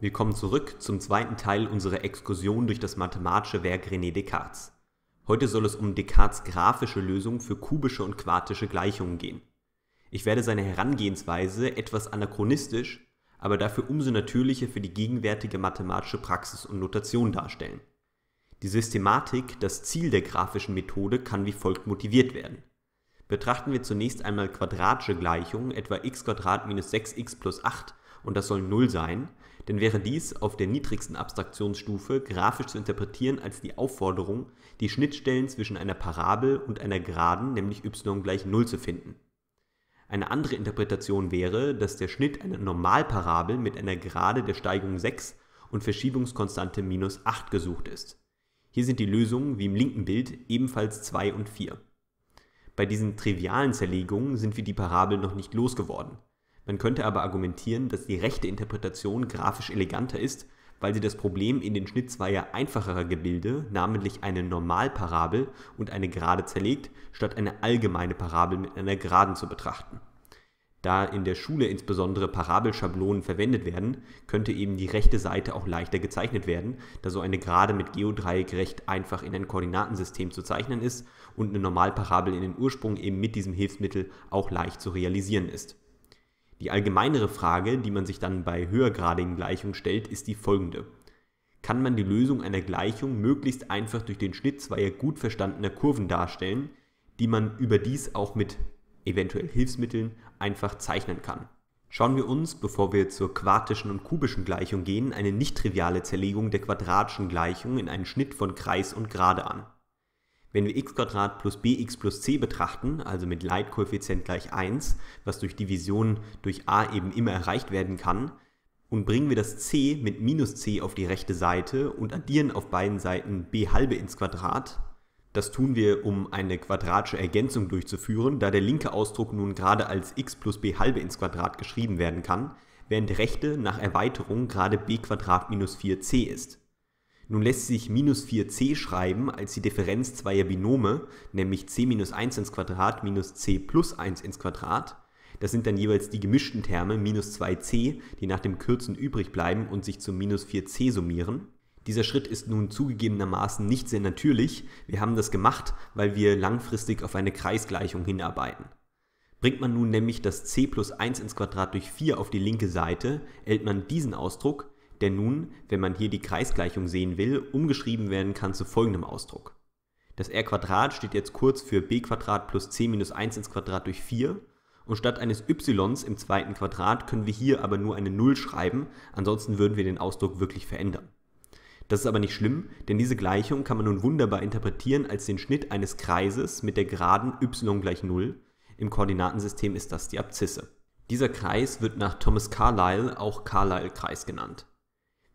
Willkommen zurück zum zweiten Teil unserer Exkursion durch das mathematische Werk René Descartes. Heute soll es um Descartes grafische Lösung für kubische und quartische Gleichungen gehen. Ich werde seine Herangehensweise etwas anachronistisch, aber dafür umso natürlicher für die gegenwärtige mathematische Praxis und Notation darstellen. Die Systematik, das Ziel der grafischen Methode, kann wie folgt motiviert werden. Betrachten wir zunächst einmal quadratische Gleichungen, etwa x minus 6x plus 8 und das soll 0 sein, denn wäre dies auf der niedrigsten Abstraktionsstufe grafisch zu interpretieren als die Aufforderung, die Schnittstellen zwischen einer Parabel und einer Geraden, nämlich y gleich 0 zu finden. Eine andere Interpretation wäre, dass der Schnitt einer Normalparabel mit einer Gerade der Steigung 6 und Verschiebungskonstante minus 8 gesucht ist. Hier sind die Lösungen, wie im linken Bild, ebenfalls 2 und 4. Bei diesen trivialen Zerlegungen sind wir die Parabel noch nicht losgeworden. Man könnte aber argumentieren, dass die rechte Interpretation grafisch eleganter ist, weil sie das Problem in den Schnitt zweier einfacherer Gebilde, namentlich eine Normalparabel und eine Gerade zerlegt, statt eine allgemeine Parabel mit einer Geraden zu betrachten. Da in der Schule insbesondere Parabelschablonen verwendet werden, könnte eben die rechte Seite auch leichter gezeichnet werden, da so eine Gerade mit Geodreieck recht einfach in ein Koordinatensystem zu zeichnen ist und eine Normalparabel in den Ursprung eben mit diesem Hilfsmittel auch leicht zu realisieren ist. Die allgemeinere Frage, die man sich dann bei höhergradigen Gleichungen stellt, ist die folgende. Kann man die Lösung einer Gleichung möglichst einfach durch den Schnitt zweier gut verstandener Kurven darstellen, die man überdies auch mit eventuell Hilfsmitteln einfach zeichnen kann? Schauen wir uns, bevor wir zur quartischen und kubischen Gleichung gehen, eine nicht triviale Zerlegung der quadratischen Gleichung in einen Schnitt von Kreis und Gerade an. Wenn wir x plus bx plus c betrachten, also mit Leitkoeffizient gleich 1, was durch Division durch a eben immer erreicht werden kann, und bringen wir das c mit minus c auf die rechte Seite und addieren auf beiden Seiten b halbe ins Quadrat, das tun wir, um eine quadratische Ergänzung durchzuführen, da der linke Ausdruck nun gerade als x plus b halbe ins Quadrat geschrieben werden kann, während der rechte nach Erweiterung gerade b minus 4c ist. Nun lässt sich minus 4c schreiben als die Differenz zweier Binome, nämlich c minus 1 ins Quadrat minus c plus 1 ins Quadrat. Das sind dann jeweils die gemischten Terme minus 2c, die nach dem Kürzen übrig bleiben und sich zu minus 4c summieren. Dieser Schritt ist nun zugegebenermaßen nicht sehr natürlich, wir haben das gemacht, weil wir langfristig auf eine Kreisgleichung hinarbeiten. Bringt man nun nämlich das c plus 1 ins Quadrat durch 4 auf die linke Seite, erhält man diesen Ausdruck, der nun, wenn man hier die Kreisgleichung sehen will, umgeschrieben werden kann zu folgendem Ausdruck. Das r steht jetzt kurz für b plus c minus 1 ins Quadrat durch 4 und statt eines y im zweiten Quadrat können wir hier aber nur eine 0 schreiben, ansonsten würden wir den Ausdruck wirklich verändern. Das ist aber nicht schlimm, denn diese Gleichung kann man nun wunderbar interpretieren als den Schnitt eines Kreises mit der Geraden y gleich 0. Im Koordinatensystem ist das die Abzisse. Dieser Kreis wird nach Thomas Carlyle auch Carlyle-Kreis genannt.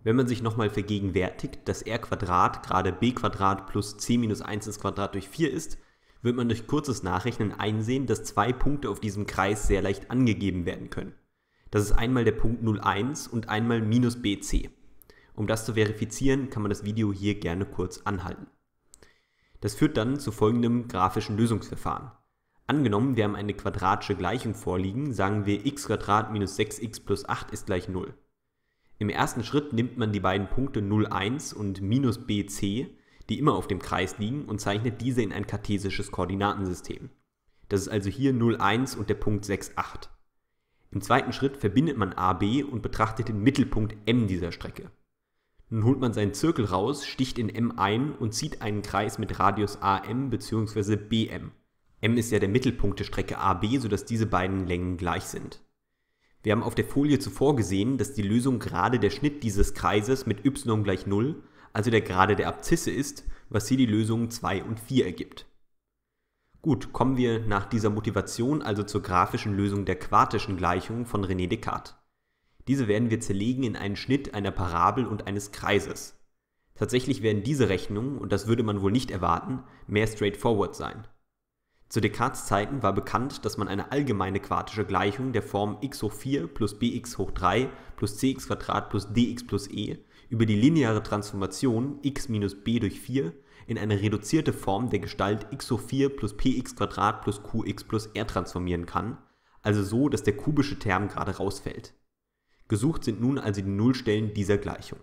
Wenn man sich nochmal vergegenwärtigt, dass r gerade b plus c minus 1 ins Quadrat durch 4 ist, wird man durch kurzes Nachrechnen einsehen, dass zwei Punkte auf diesem Kreis sehr leicht angegeben werden können. Das ist einmal der Punkt 01 und einmal minus bc. Um das zu verifizieren, kann man das Video hier gerne kurz anhalten. Das führt dann zu folgendem grafischen Lösungsverfahren. Angenommen, wir haben eine quadratische Gleichung vorliegen, sagen wir x minus 6x plus 8 ist gleich 0. Im ersten Schritt nimmt man die beiden Punkte 0,1 und minus bc, die immer auf dem Kreis liegen, und zeichnet diese in ein kartesisches Koordinatensystem. Das ist also hier 0,1 und der Punkt 6,8. Im zweiten Schritt verbindet man AB und betrachtet den Mittelpunkt M dieser Strecke. Nun holt man seinen Zirkel raus, sticht in M ein und zieht einen Kreis mit Radius AM bzw. BM. M ist ja der Mittelpunkt der Strecke AB, sodass diese beiden Längen gleich sind. Wir haben auf der Folie zuvor gesehen, dass die Lösung gerade der Schnitt dieses Kreises mit y gleich 0, also der Gerade der Abzisse ist, was hier die Lösungen 2 und 4 ergibt. Gut, kommen wir nach dieser Motivation also zur grafischen Lösung der quartischen Gleichung von René Descartes. Diese werden wir zerlegen in einen Schnitt einer Parabel und eines Kreises. Tatsächlich werden diese Rechnungen, und das würde man wohl nicht erwarten, mehr straightforward sein. Zu Descartes Zeiten war bekannt, dass man eine allgemeine quartische Gleichung der Form x hoch 4 plus bx hoch 3 plus cx plus dx plus e über die lineare Transformation x minus b durch 4 in eine reduzierte Form der Gestalt x hoch 4 plus px plus qx plus r transformieren kann, also so, dass der kubische Term gerade rausfällt. Gesucht sind nun also die Nullstellen dieser Gleichung.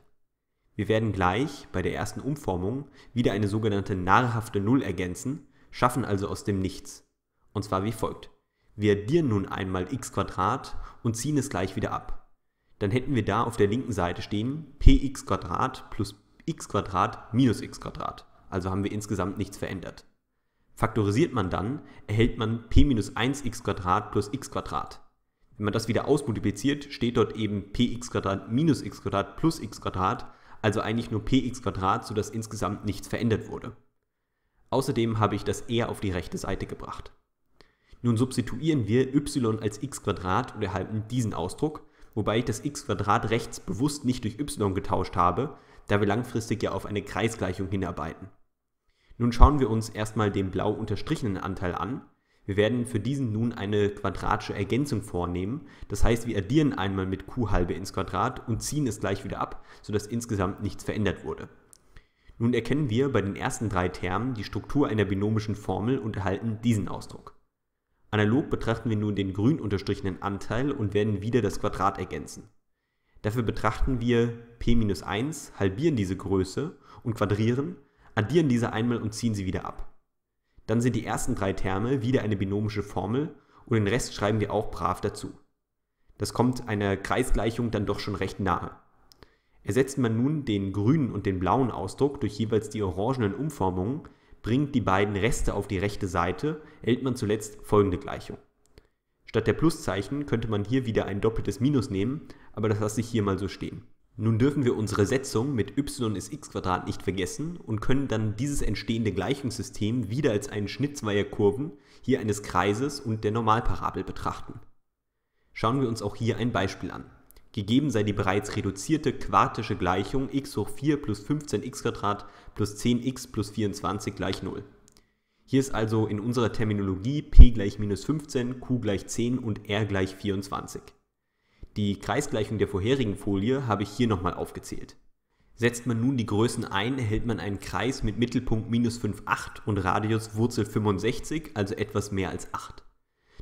Wir werden gleich bei der ersten Umformung wieder eine sogenannte nahrhafte Null ergänzen schaffen also aus dem Nichts. Und zwar wie folgt. Wir addieren nun einmal x und ziehen es gleich wieder ab. Dann hätten wir da auf der linken Seite stehen px plus x minus x Also haben wir insgesamt nichts verändert. Faktorisiert man dann, erhält man p minus 1x plus x Wenn man das wieder ausmultipliziert, steht dort eben px minus x plus x also eigentlich nur px sodass insgesamt nichts verändert wurde. Außerdem habe ich das eher auf die rechte Seite gebracht. Nun substituieren wir y als x und erhalten diesen Ausdruck, wobei ich das x rechts bewusst nicht durch y getauscht habe, da wir langfristig ja auf eine Kreisgleichung hinarbeiten. Nun schauen wir uns erstmal den blau unterstrichenen Anteil an. Wir werden für diesen nun eine quadratische Ergänzung vornehmen, das heißt wir addieren einmal mit q halbe ins Quadrat und ziehen es gleich wieder ab, sodass insgesamt nichts verändert wurde. Nun erkennen wir bei den ersten drei Termen die Struktur einer binomischen Formel und erhalten diesen Ausdruck. Analog betrachten wir nun den grün unterstrichenen Anteil und werden wieder das Quadrat ergänzen. Dafür betrachten wir p-1, halbieren diese Größe und quadrieren, addieren diese einmal und ziehen sie wieder ab. Dann sind die ersten drei Terme wieder eine binomische Formel und den Rest schreiben wir auch brav dazu. Das kommt einer Kreisgleichung dann doch schon recht nahe. Ersetzt man nun den grünen und den blauen Ausdruck durch jeweils die orangenen Umformungen, bringt die beiden Reste auf die rechte Seite, erhält man zuletzt folgende Gleichung. Statt der Pluszeichen könnte man hier wieder ein doppeltes Minus nehmen, aber das lasse ich hier mal so stehen. Nun dürfen wir unsere Setzung mit y ist x nicht vergessen und können dann dieses entstehende Gleichungssystem wieder als einen Schnitt zweier Kurven, hier eines Kreises und der Normalparabel betrachten. Schauen wir uns auch hier ein Beispiel an. Gegeben sei die bereits reduzierte quartische Gleichung x hoch 4 plus 15x plus 10x plus 24 gleich 0. Hier ist also in unserer Terminologie p gleich minus 15, q gleich 10 und r gleich 24. Die Kreisgleichung der vorherigen Folie habe ich hier nochmal aufgezählt. Setzt man nun die Größen ein, erhält man einen Kreis mit Mittelpunkt minus 5, 8 und Radius Wurzel 65, also etwas mehr als 8.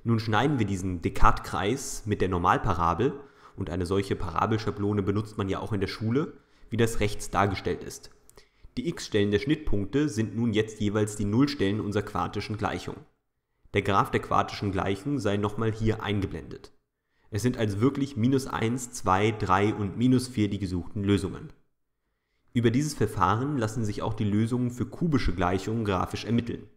Nun schneiden wir diesen Descartes-Kreis mit der Normalparabel und eine solche Parabelschablone benutzt man ja auch in der Schule, wie das rechts dargestellt ist. Die x-Stellen der Schnittpunkte sind nun jetzt jeweils die Nullstellen unserer quartischen Gleichung. Der Graph der quartischen Gleichung sei nochmal hier eingeblendet. Es sind also wirklich minus 1, 2, 3 und minus 4 die gesuchten Lösungen. Über dieses Verfahren lassen sich auch die Lösungen für kubische Gleichungen grafisch ermitteln.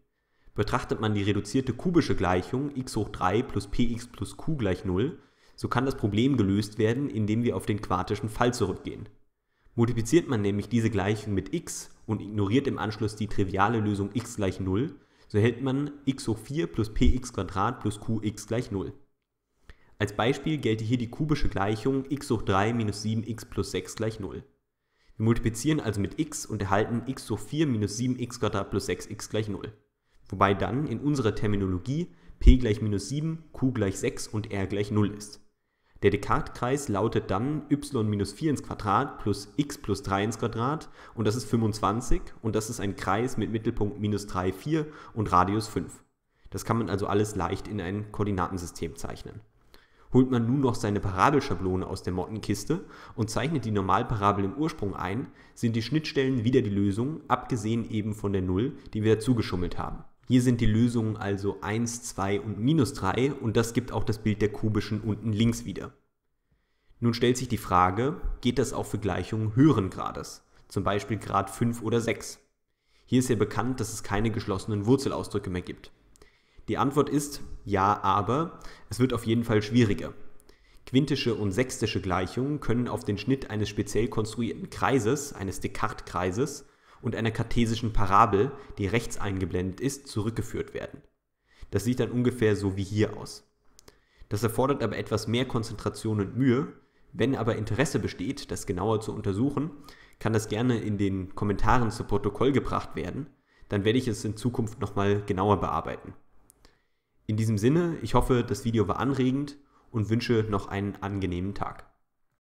Betrachtet man die reduzierte kubische Gleichung x hoch 3 plus px plus q gleich 0, so kann das Problem gelöst werden, indem wir auf den quartischen Fall zurückgehen. Multipliziert man nämlich diese Gleichung mit x und ignoriert im Anschluss die triviale Lösung x gleich 0, so erhält man x hoch 4 plus px plus qx gleich 0. Als Beispiel gelte hier die kubische Gleichung x hoch 3 minus 7x plus 6 gleich 0. Wir multiplizieren also mit x und erhalten x hoch 4 minus 7x plus 6x gleich 0. Wobei dann in unserer Terminologie p gleich minus 7, q gleich 6 und r gleich 0 ist. Der Descartes-Kreis lautet dann y minus 4 ins Quadrat plus x plus 3 ins Quadrat und das ist 25 und das ist ein Kreis mit Mittelpunkt minus 3, 4 und Radius 5. Das kann man also alles leicht in ein Koordinatensystem zeichnen. Holt man nun noch seine Parabelschablone aus der Mottenkiste und zeichnet die Normalparabel im Ursprung ein, sind die Schnittstellen wieder die Lösung, abgesehen eben von der Null, die wir dazugeschummelt haben. Hier sind die Lösungen also 1, 2 und minus 3 und das gibt auch das Bild der kubischen unten links wieder. Nun stellt sich die Frage, geht das auch für Gleichungen höheren Grades, zum Beispiel Grad 5 oder 6? Hier ist ja bekannt, dass es keine geschlossenen Wurzelausdrücke mehr gibt. Die Antwort ist ja, aber es wird auf jeden Fall schwieriger. Quintische und sechstische Gleichungen können auf den Schnitt eines speziell konstruierten Kreises, eines Descartes-Kreises, und einer kartesischen Parabel, die rechts eingeblendet ist, zurückgeführt werden. Das sieht dann ungefähr so wie hier aus. Das erfordert aber etwas mehr Konzentration und Mühe. Wenn aber Interesse besteht, das genauer zu untersuchen, kann das gerne in den Kommentaren zu Protokoll gebracht werden. Dann werde ich es in Zukunft nochmal genauer bearbeiten. In diesem Sinne, ich hoffe, das Video war anregend und wünsche noch einen angenehmen Tag.